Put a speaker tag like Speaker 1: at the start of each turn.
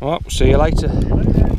Speaker 1: Well, see you later.